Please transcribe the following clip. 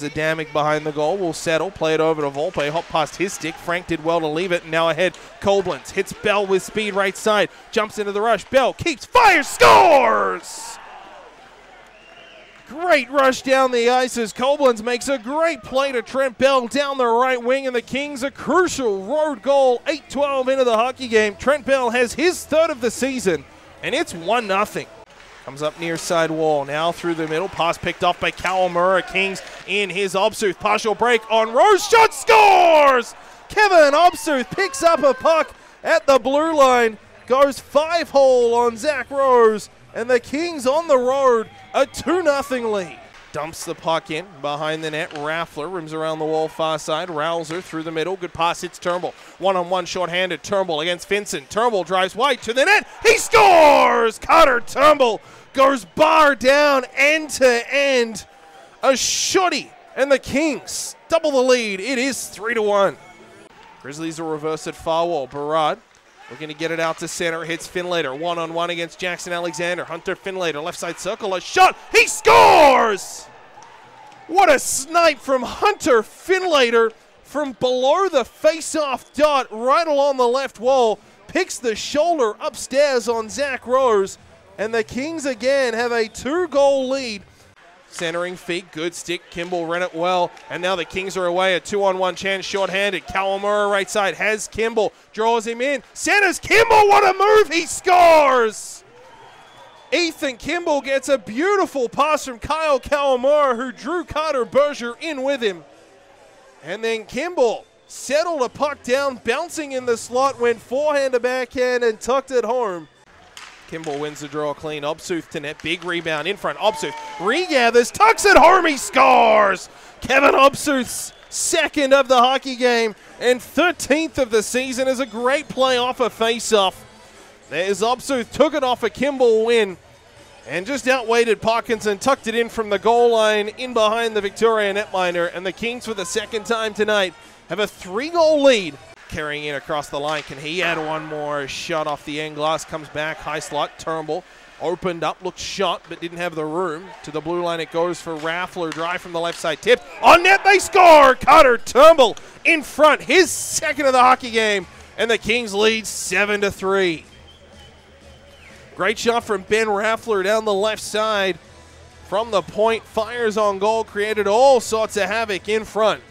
Zadamic behind the goal will settle, play it over to Volpe, hop past his stick. Frank did well to leave it, and now ahead. Koblenz hits Bell with speed right side, jumps into the rush. Bell keeps, fires, scores! Great rush down the ice as Koblenz makes a great play to Trent Bell down the right wing, and the Kings a crucial road goal, 8 12 into the hockey game. Trent Bell has his third of the season, and it's 1 0. Comes up near side wall, now through the middle. Pass picked off by Kawamura. Kings in his Obsuth. Partial break on Rose. Shot scores! Kevin Obsuth picks up a puck at the blue line. Goes five hole on Zach Rose. And the Kings on the road, a 2 0 lead. Dumps the puck in behind the net. Raffler rims around the wall far side. Rouser through the middle. Good pass hits Turnbull. One on one short-handed. Turnbull against Vincent. Turnbull drives wide to the net. He scores! Carter Turnbull goes bar down end to end. A shotty. And the Kings double the lead. It is 3 to 1. Grizzlies are reversed at far wall. Barad Looking to get it out to center. Hits Finlater. One on one against Jackson Alexander. Hunter Finlater. Left side circle. A shot. He scores! What a snipe from Hunter Finlater from below the face-off dot right along the left wall. Picks the shoulder upstairs on Zach Rose. And the Kings again have a two goal lead Centering feet, good stick. Kimball ran it well. And now the Kings are away. A two on one chance, short-handed. Kawamura right side has Kimball. Draws him in. Centers Kimball. What a move. He scores. Ethan Kimball gets a beautiful pass from Kyle Kawamura, who drew Carter Berger in with him. And then Kimball settled a puck down, bouncing in the slot, went forehand to backhand and tucked it home. Kimball wins the draw clean. Obsuth to net. Big rebound in front. Obsuth regathers, tucks it home. He scores. Kevin Obsuth's second of the hockey game and 13th of the season is a great play off a face-off. There's Obsuth, took it off a Kimball win and just outweighted Parkinson, tucked it in from the goal line in behind the Victoria netminder. And the Kings, for the second time tonight, have a three goal lead carrying in across the line. Can he add one more shot off the end glass? Comes back, high slot. Turnbull opened up, looked shot, but didn't have the room. To the blue line it goes for Raffler. Drive from the left side, tip On net, they score! Carter Turnbull in front, his second of the hockey game, and the Kings lead 7 to 3. Great shot from Ben Raffler down the left side. From the point, fires on goal, created all sorts of havoc in front.